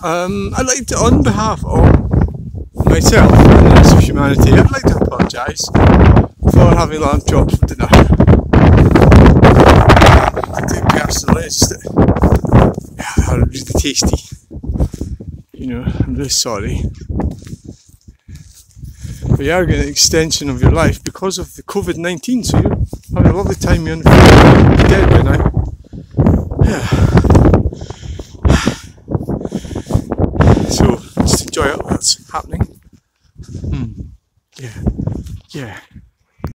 Um, I'd like to, on behalf of myself and the rest of humanity, I'd like to apologise for having lamb chops for dinner. I think personally, it's just yeah, really tasty. You know, I'm really sorry. But you are getting an extension of your life because of the COVID 19, so you're having a lovely time. You're. happening. Mm. Yeah. Yeah.